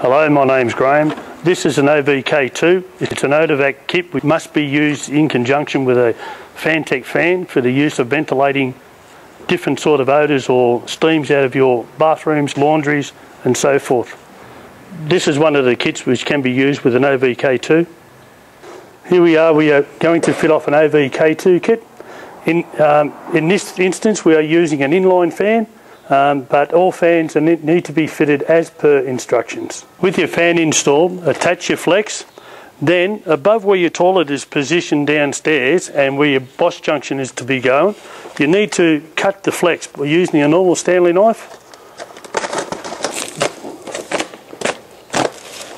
Hello, my name's Graham. This is an OVK2. It's an OdourVac kit which must be used in conjunction with a Fantech fan for the use of ventilating different sort of odours or steams out of your bathrooms, laundries and so forth. This is one of the kits which can be used with an OVK2. Here we are, we are going to fit off an OVK2 kit. In, um, in this instance we are using an inline fan um, but all fans need to be fitted as per instructions. With your fan installed, attach your flex, then above where your toilet is positioned downstairs and where your boss junction is to be going, you need to cut the flex by using a normal Stanley knife.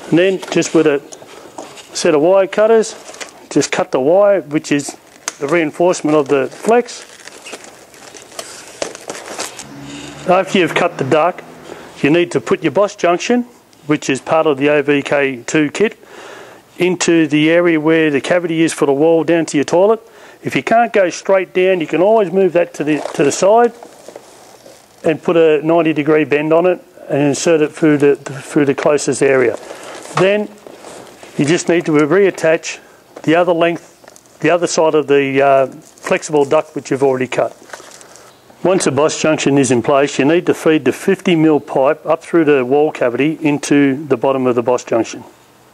And then just with a set of wire cutters, just cut the wire which is the reinforcement of the flex After you've cut the duct, you need to put your boss junction, which is part of the OVK2 kit, into the area where the cavity is for the wall down to your toilet. If you can't go straight down, you can always move that to the, to the side and put a 90 degree bend on it and insert it through the, through the closest area. Then you just need to reattach the other length, the other side of the uh, flexible duct which you've already cut. Once a boss junction is in place, you need to feed the 50 mil pipe up through the wall cavity into the bottom of the boss junction.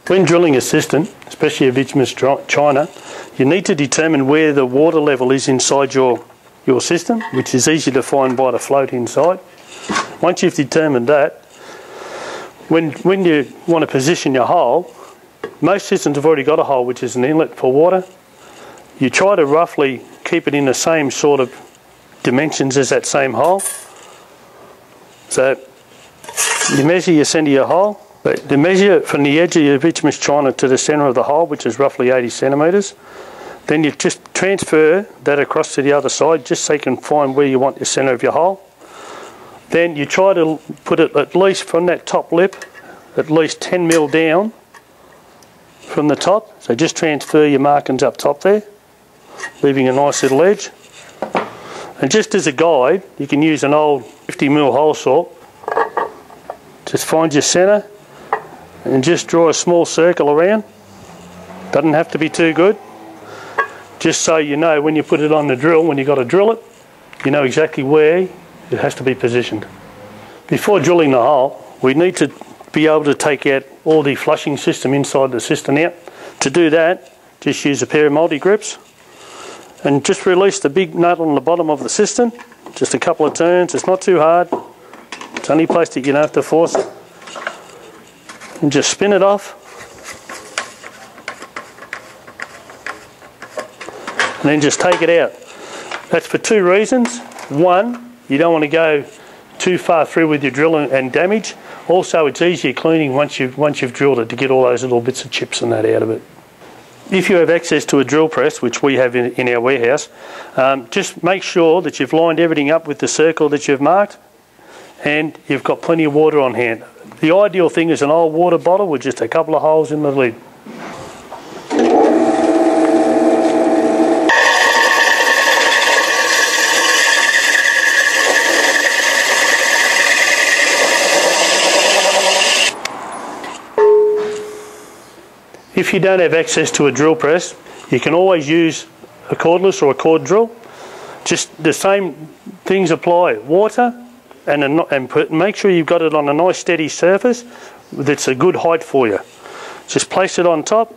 When drilling a system, especially a vitreous china, you need to determine where the water level is inside your, your system, which is easy to find by the float inside. Once you've determined that, when, when you want to position your hole, most systems have already got a hole which is an inlet for water. You try to roughly keep it in the same sort of dimensions as that same hole. So you measure your centre of your hole. But the measure from the edge of your vitreous china to the centre of the hole, which is roughly 80 centimetres. Then you just transfer that across to the other side, just so you can find where you want the centre of your hole. Then you try to put it at least from that top lip, at least 10 mil down from the top. So just transfer your markings up top there, leaving a nice little edge. And just as a guide, you can use an old 50 mil hole saw. Just find your centre and just draw a small circle around. Doesn't have to be too good. Just so you know when you put it on the drill, when you've got to drill it, you know exactly where it has to be positioned. Before drilling the hole, we need to be able to take out all the flushing system inside the cistern out. To do that, just use a pair of multi-grips and just release the big nut on the bottom of the cistern. Just a couple of turns. It's not too hard. It's only plastic you don't have to force. It and just spin it off. And then just take it out. That's for two reasons. One you don't want to go too far through with your drill and damage. Also it's easier cleaning once you've once you've drilled it to get all those little bits of chips and that out of it if you have access to a drill press, which we have in, in our warehouse, um, just make sure that you've lined everything up with the circle that you've marked and you've got plenty of water on hand. The ideal thing is an old water bottle with just a couple of holes in the lid. If you don't have access to a drill press, you can always use a cordless or a cord drill. Just the same things apply. Water and, a, and put, make sure you've got it on a nice steady surface that's a good height for you. Just place it on top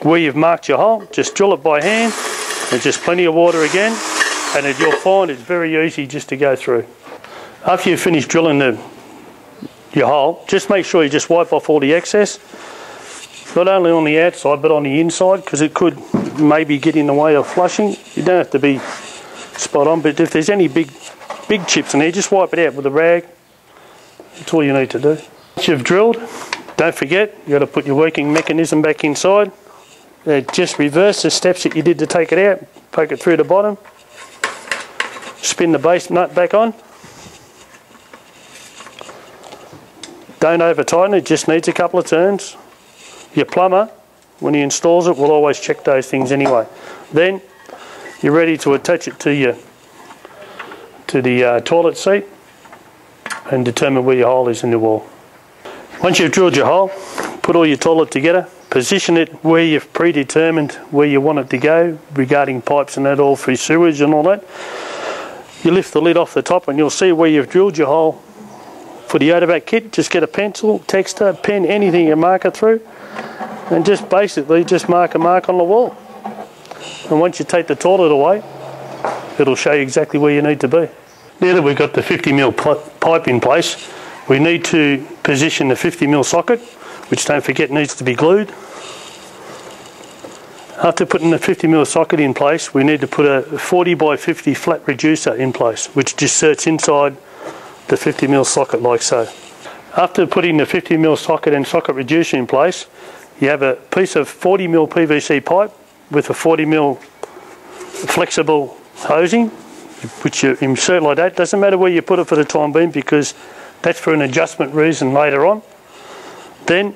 where you've marked your hole. Just drill it by hand and just plenty of water again and you'll find it's very easy just to go through. After you've finished drilling the, your hole, just make sure you just wipe off all the excess not only on the outside but on the inside because it could maybe get in the way of flushing. You don't have to be spot on, but if there's any big big chips in there, just wipe it out with a rag. That's all you need to do. Once you've drilled, don't forget, you've got to put your working mechanism back inside. Uh, just reverse the steps that you did to take it out. Poke it through the bottom. Spin the base nut back on. Don't over tighten it, just needs a couple of turns. Your plumber, when he installs it, will always check those things anyway. Then you're ready to attach it to your to the uh, toilet seat and determine where your hole is in the wall. Once you've drilled your hole, put all your toilet together, position it where you've predetermined where you want it to go regarding pipes and that all through sewage and all that. You lift the lid off the top and you'll see where you've drilled your hole. For the OdourVac kit, just get a pencil, texter, pen, anything you mark it through and just basically just mark a mark on the wall. And once you take the toilet away, it'll show you exactly where you need to be. Now that we've got the 50mm pipe in place, we need to position the 50mm socket, which don't forget needs to be glued. After putting the 50mm socket in place, we need to put a 40 by 50 flat reducer in place, which just sits inside the 50mm socket like so. After putting the 50mm socket and socket reducer in place, you have a piece of 40mm PVC pipe with a 40mm flexible hosing, which you insert like that. Doesn't matter where you put it for the time being because that's for an adjustment reason later on. Then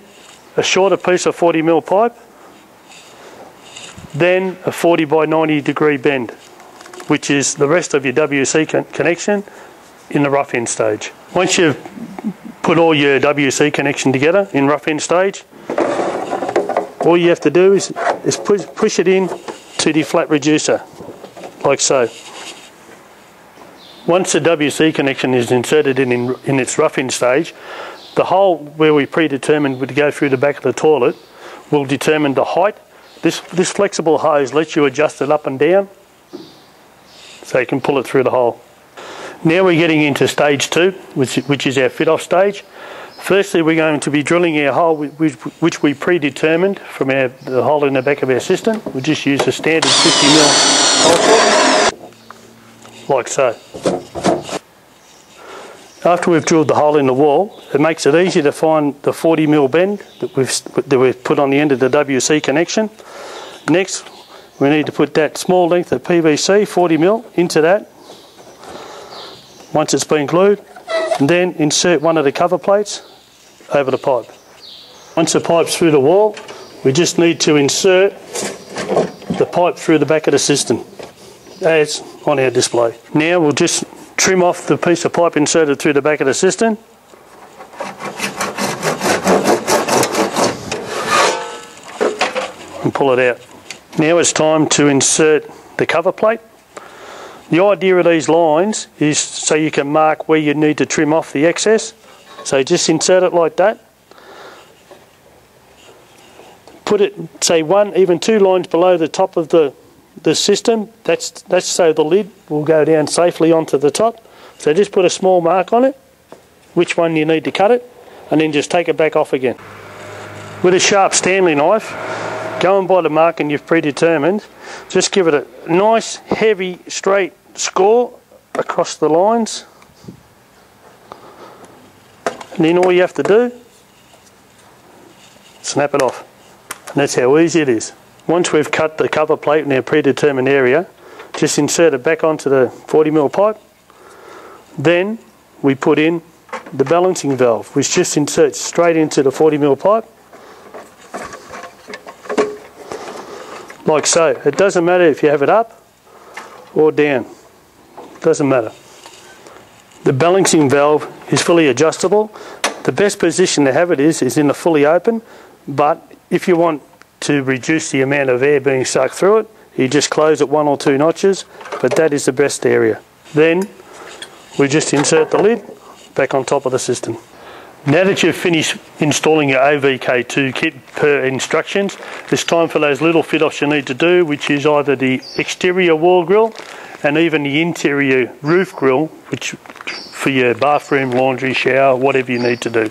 a shorter piece of 40mm pipe, then a 40 by 90 degree bend, which is the rest of your WC con connection in the rough in stage. Once you've put all your WC connection together in rough in stage, all you have to do is, is push, push it in to the flat reducer, like so. Once the WC connection is inserted in, in, in its rough in stage, the hole where we predetermined would go through the back of the toilet will determine the height. This, this flexible hose lets you adjust it up and down so you can pull it through the hole. Now we're getting into stage two, which, which is our fit off stage. Firstly, we're going to be drilling our hole which, we predetermined from our, the hole in the back of our system. We'll just use a standard 50 mil hole like so. After we've drilled the hole in the wall, it makes it easy to find the 40 mil bend that we've, that we've put on the end of the WC connection. Next, we need to put that small length of PVC, 40 mil, into that. Once it's been glued, and then insert one of the cover plates over the pipe. Once the pipe's through the wall, we just need to insert the pipe through the back of the system as on our display. Now we'll just trim off the piece of pipe inserted through the back of the cistern. And pull it out. Now it's time to insert the cover plate. The idea of these lines is so you can mark where you need to trim off the excess. So just insert it like that. Put it, say one, even two lines below the top of the the system, that's, that's so the lid will go down safely onto the top. So just put a small mark on it, which one you need to cut it, and then just take it back off again. With a sharp Stanley knife, going by the marking you've predetermined, just give it a nice, heavy, straight score across the lines. And then all you have to do, snap it off. And that's how easy it is. Once we've cut the cover plate in our predetermined area, just insert it back onto the 40mm pipe. Then we put in the balancing valve, which just inserts straight into the 40mm pipe. Like so. It doesn't matter if you have it up or down. Doesn't matter. The balancing valve is fully adjustable. The best position to have it is, is in the fully open, but if you want to reduce the amount of air being sucked through it. You just close it one or two notches, but that is the best area. Then we just insert the lid back on top of the system. Now that you've finished installing your OVK2 kit per instructions, it's time for those little fit-offs you need to do, which is either the exterior wall grill and even the interior roof grill, which for your bathroom, laundry, shower, whatever you need to do.